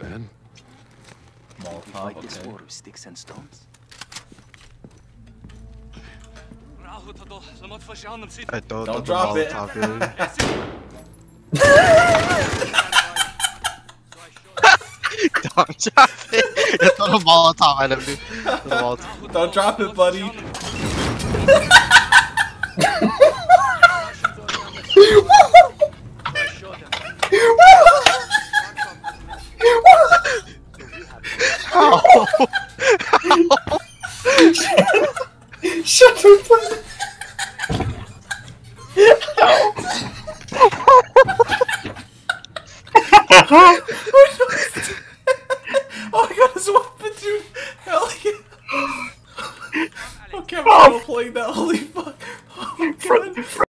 Ben? Molotov, fight okay. this war with sticks and stones. I Don't drop it. Don't drop it. Not don't do. Don't drop it, buddy. How? Shut up, please. How? How? oh my god, this weapon, dude! Hell yeah! okay, I'm oh. playing that, holy fuck.